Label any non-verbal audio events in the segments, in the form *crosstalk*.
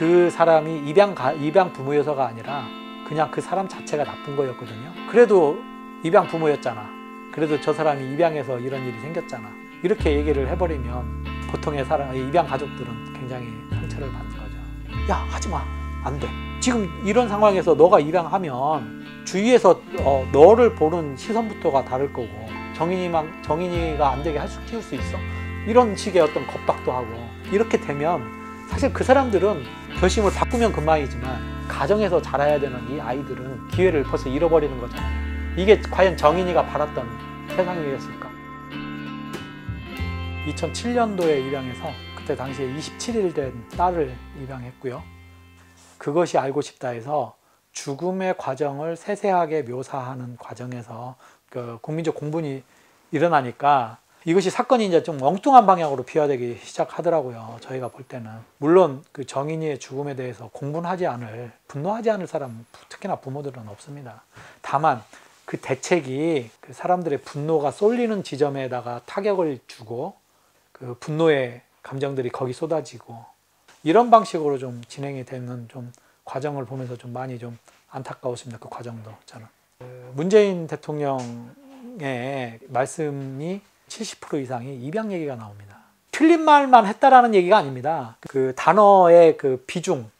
그 사람이 입양 가, 입양 부모여서가 아니라 그냥 그 사람 자체가 나쁜 거였거든요. 그래도 입양 부모였잖아. 그래도 저 사람이 입양해서 이런 일이 생겼잖아. 이렇게 얘기를 해버리면 보통의 사람 입양 가족들은 굉장히 상처를 받는 거죠. 야 하지 마. 안 돼. 지금 이런 상황에서 너가 입양하면 주위에서 어, 너를 보는 시선부터가 다를 거고 정인이만 정인이가 안 되게 할 수 키울 수 있어? 이런 식의 어떤 겁박도 하고 이렇게 되면 사실 그 사람들은 결심을 바꾸면 금방이지만 가정에서 자라야 되는 이 아이들은 기회를 벌써 잃어버리는 거잖아요. 이게 과연 정인이가 바랐던 세상이었을까? 2007년도에 입양해서 그때 당시에 27일 된 딸을 입양했고요. 그것이 알고 싶다 해서 죽음의 과정을 세세하게 묘사하는 과정에서 그 국민적 공분이 일어나니까 이것이 사건이 이제 좀 엉뚱한 방향으로 비화되기 시작하더라고요. 저희가 볼 때는 물론 그 정인이의 죽음에 대해서 공분하지 않을 분노하지 않을 사람 특히나 부모들은 없습니다. 다만 그 대책이 그 사람들의 분노가 쏠리는 지점에다가 타격을 주고 그 분노의 감정들이 거기 쏟아지고 이런 방식으로 좀 진행이 되는 좀 과정을 보면서 좀 많이 좀 안타까웠습니다. 그 과정도 저는 그 문재인 대통령의 말씀이 70% 이상이 입양 얘기가 나옵니다. 틀린 말만 했다라는 얘기가 아닙니다. 그 단어의 그 비중,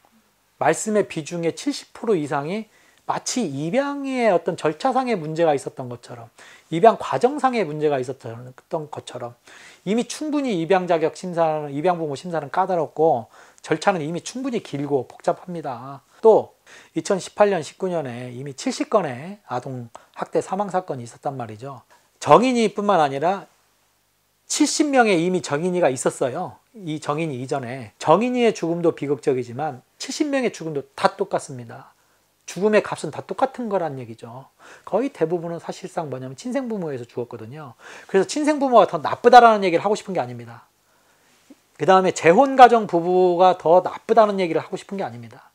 말씀의 비중의 70% 이상이 마치 입양의 어떤 절차상의 문제가 있었던 것처럼, 입양 과정상의 문제가 있었던 것처럼, 이미 충분히 입양 자격 심사는, 입양 부모 심사는 까다롭고, 절차는 이미 충분히 길고 복잡합니다. 또, 2018년, 19년에 이미 70건의 아동 학대 사망 사건이 있었단 말이죠. 정인이뿐만 아니라 70명의 이미 정인이가 있었어요. 이 정인이 이전에. 정인이의 죽음도 비극적이지만 70명의 죽음도 다 똑같습니다. 죽음의 값은 다 똑같은 거란 얘기죠. 거의 대부분은 사실상 뭐냐면 친생부모에서 죽었거든요. 그래서 친생부모가 더 나쁘다라는 얘기를 하고 싶은 게 아닙니다. 그 다음에 재혼가정 부부가 더 나쁘다는 얘기를 하고 싶은 게 아닙니다.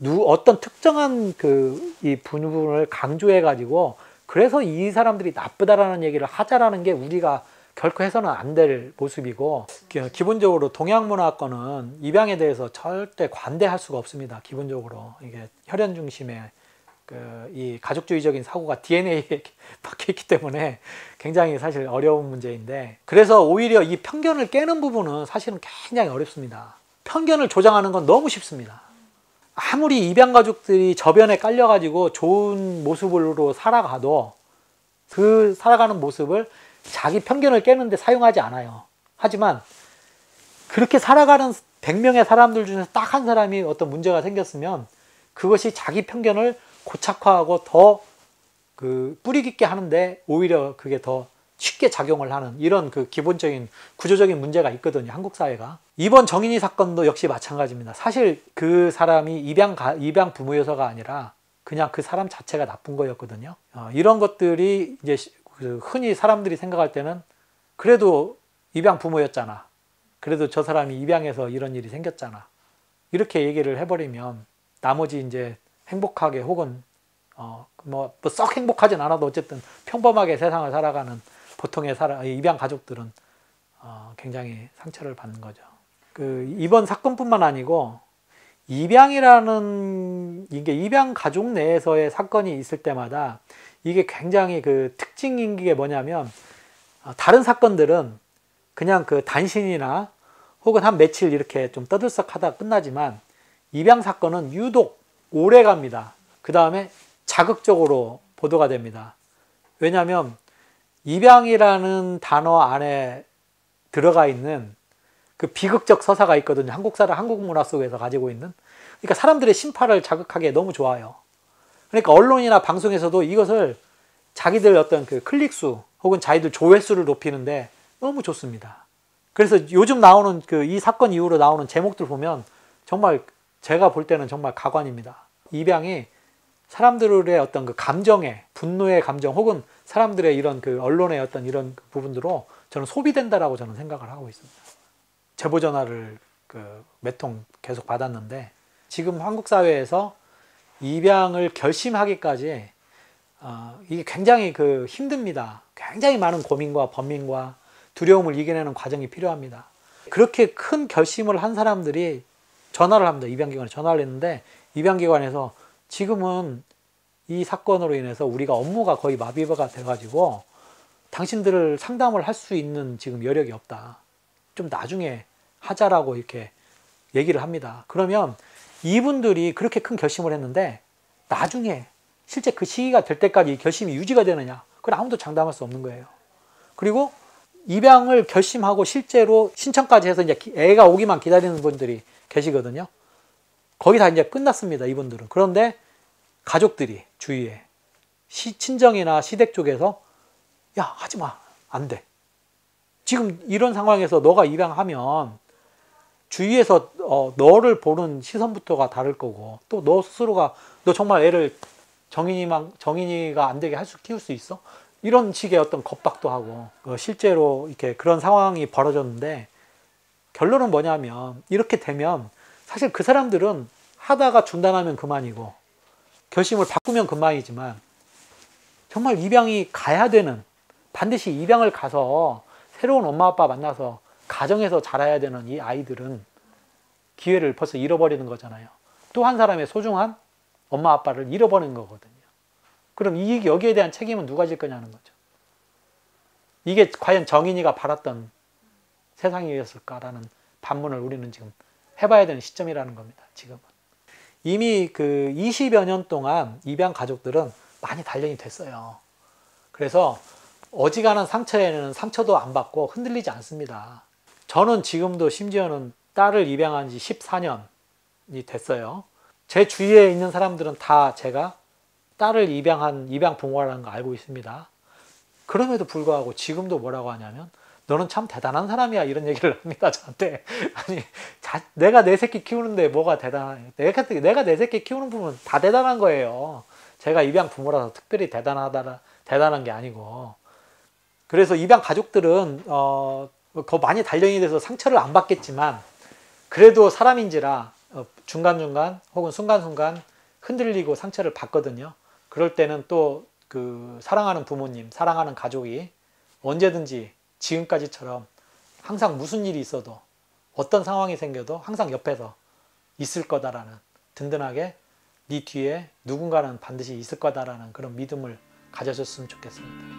누, 어떤 특정한 그, 이 부분을 강조해가지고, 그래서 이 사람들이 나쁘다라는 얘기를 하자라는 게 우리가 결코 해서는 안 될 모습이고 기본적으로 동양문화권은 입양에 대해서 절대 관대할 수가 없습니다. 기본적으로 이게 혈연 중심의 그 이 가족주의적인 사고가 DNA에 *laughs* 박혀 있기 때문에 굉장히 사실 어려운 문제인데 그래서 오히려 이 편견을 깨는 부분은 사실은 굉장히 어렵습니다. 편견을 조장하는 건 너무 쉽습니다. 아무리 입양 가족들이 저변에 깔려가지고 좋은 모습으로 살아가도 그 살아가는 모습을 자기 편견을 깨는데 사용하지 않아요. 하지만 그렇게 살아가는 100명의 사람들 중에서 딱 한 사람이 어떤 문제가 생겼으면 그것이 자기 편견을 고착화하고 더 그 뿌리 깊게 하는데 오히려 그게 더 쉽게 작용을 하는 이런 그 기본적인 구조적인 문제가 있거든요. 한국 사회가. 이번 정인이 사건도 역시 마찬가지입니다. 사실 그 사람이 입양 가, 입양 부모여서가 아니라 그냥 그 사람 자체가 나쁜 거였거든요. 어, 이런 것들이 이제 그 흔히 사람들이 생각할 때는 그래도 입양 부모였잖아. 그래도 저 사람이 입양해서 이런 일이 생겼잖아. 이렇게 얘기를 해버리면 나머지 이제 행복하게 혹은 어뭐썩 뭐 행복하진 않아도 어쨌든 평범하게 세상을 살아가는 보통의 사람 입양 가족들은 어 굉장히 상처를 받는 거죠. 그 이번 사건뿐만 아니고 입양이라는 이게 입양 가족 내에서의 사건이 있을 때마다 이게 굉장히 그 특징인 게 뭐냐면 어, 다른 사건들은 그냥 그 단신이나 혹은 한 며칠 이렇게 좀 떠들썩하다 끝나지만 입양 사건은 유독 오래 갑니다. 그 다음에 자극적으로 보도가 됩니다. 왜냐하면 입양이라는 단어 안에 들어가 있는 그 비극적 서사가 있거든요. 한국 사람, 한국 문화 속에서 가지고 있는. 그러니까 사람들의 심파를 자극하기에 너무 좋아요. 그러니까 언론이나 방송에서도 이것을 자기들 어떤 그 클릭수 혹은 자기들 조회수를 높이는데 너무 좋습니다. 그래서 요즘 나오는 그 이 사건 이후로 나오는 제목들 보면 정말 제가 볼 때는 정말 가관입니다. 입양이 사람들의 어떤 그 감정에 분노의 감정 혹은 사람들의 이런 그 언론의 어떤 이런 부분들로 저는 소비된다라고 저는 생각을 하고 있습니다. 제보 전화를 그 몇 통 계속 받았는데 지금 한국 사회에서 입양을 결심하기까지 어, 이게 굉장히 그 힘듭니다. 굉장히 많은 고민과 번민과 두려움을 이겨내는 과정이 필요합니다. 그렇게 큰 결심을 한 사람들이 전화를 합니다. 입양기관에 전화를 했는데 입양기관에서 지금은 이 사건으로 인해서 우리가 업무가 거의 마비가 돼가지고 당신들을 상담을 할 수 있는 지금 여력이 없다. 좀 나중에 하자라고 이렇게 얘기를 합니다. 그러면 이분들이 그렇게 큰 결심을 했는데 나중에 실제 그 시기가 될 때까지 이 결심이 유지가 되느냐? 그건 아무도 장담할 수 없는 거예요. 그리고 입양을 결심하고 실제로 신청까지 해서 이제 기- 애가 오기만 기다리는 분들이 계시거든요. 거기 다 이제 끝났습니다. 이분들은. 그런데 가족들이 주위에 시, 친정이나 시댁 쪽에서 야 하지 마. 안 돼. 지금 이런 상황에서 너가 입양하면 주위에서 어, 너를 보는 시선부터가 다를 거고 또 너 스스로가 너 정말 애를 정인이만 정인이가 안 되게 할 수 키울 수 있어? 이런 식의 어떤 겁박도 하고 어, 실제로 이렇게 그런 상황이 벌어졌는데 결론은 뭐냐면 이렇게 되면 사실 그 사람들은 하다가 중단하면 그만이고 결심을 바꾸면 그만이지만 정말 입양이 가야 되는 반드시 입양을 가서 새로운 엄마 아빠 만나서 가정에서 자라야 되는 이 아이들은 기회를 벌써 잃어버리는 거잖아요. 또 한 사람의 소중한 엄마 아빠를 잃어버리는 거거든요. 그럼 이 여기에 대한 책임은 누가 질 거냐는 거죠. 이게 과연 정인이가 바랐던 세상이었을까라는 반문을 우리는 지금 해봐야 되는 시점이라는 겁니다. 지금은 이미 그 20여 년 동안 입양 가족들은 많이 단련이 됐어요. 그래서 어지간한 상처에는 상처도 안 받고 흔들리지 않습니다. 저는 지금도 심지어는 딸을 입양한 지 14년이 됐어요. 제 주위에 있는 사람들은 다 제가 딸을 입양한 입양 부모라는 거 알고 있습니다. 그럼에도 불구하고 지금도 뭐라고 하냐면 너는 참 대단한 사람이야 이런 얘기를 합니다 저한테 *laughs* 아니 자, 내가 내 새끼 키우는데 뭐가 대단해 내가, 내가 내 새끼 키우는 부분은 다 대단한 거예요 제가 입양 부모라서 특별히 대단하다 대단한 게 아니고 그래서 입양 가족들은 어, 더 많이 단련이 돼서 상처를 안 받겠지만 그래도 사람인지라 어, 중간중간 혹은 순간순간 흔들리고 상처를 받거든요. 그럴 때는 또 그 사랑하는 부모님, 사랑하는 가족이 언제든지 지금까지처럼 항상 무슨 일이 있어도 어떤 상황이 생겨도 항상 옆에서 있을 거다라는 든든하게 네 뒤에 누군가는 반드시 있을 거다라는 그런 믿음을 가져줬으면 좋겠습니다.